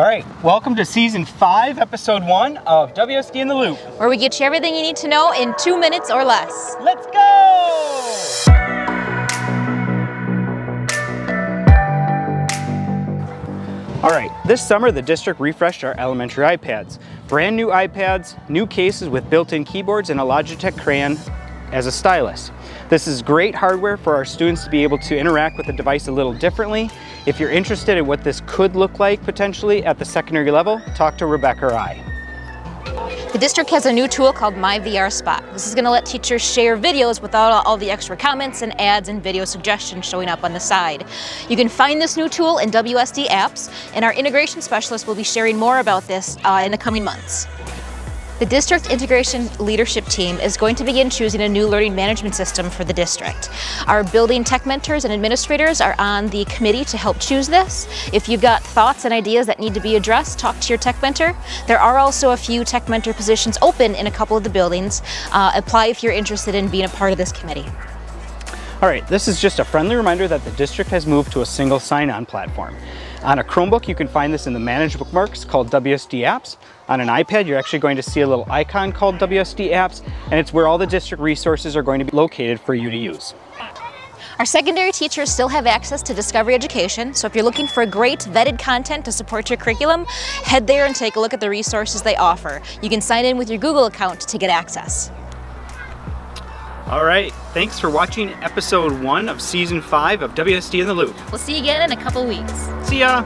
All right, welcome to season five, episode one of WSD in the Loop. Where we get you everything you need to know in two minutes or less. Let's go! All right, this summer the district refreshed our elementary iPads. Brand new iPads, new cases with built-in keyboards and a Logitech crayon as a stylus. This is great hardware for our students to be able to interact with the device a little differently. If you're interested in what this could look like potentially at the secondary level, talk to Rebecca or I. The district has a new tool called My VR Spot. This is going to let teachers share videos without all the extra comments and ads and video suggestions showing up on the side. You can find this new tool in WSD apps, and our integration specialist will be sharing more about this uh, in the coming months. The district integration leadership team is going to begin choosing a new learning management system for the district. Our building tech mentors and administrators are on the committee to help choose this. If you've got thoughts and ideas that need to be addressed, talk to your tech mentor. There are also a few tech mentor positions open in a couple of the buildings. Uh, apply if you're interested in being a part of this committee. All right, this is just a friendly reminder that the district has moved to a single sign-on platform. On a Chromebook, you can find this in the Manage Bookmarks called WSD Apps. On an iPad, you're actually going to see a little icon called WSD Apps, and it's where all the district resources are going to be located for you to use. Our secondary teachers still have access to Discovery Education, so if you're looking for great vetted content to support your curriculum, head there and take a look at the resources they offer. You can sign in with your Google account to get access. All right, thanks for watching episode one of season five of WSD in the Loop. We'll see you again in a couple weeks. See ya!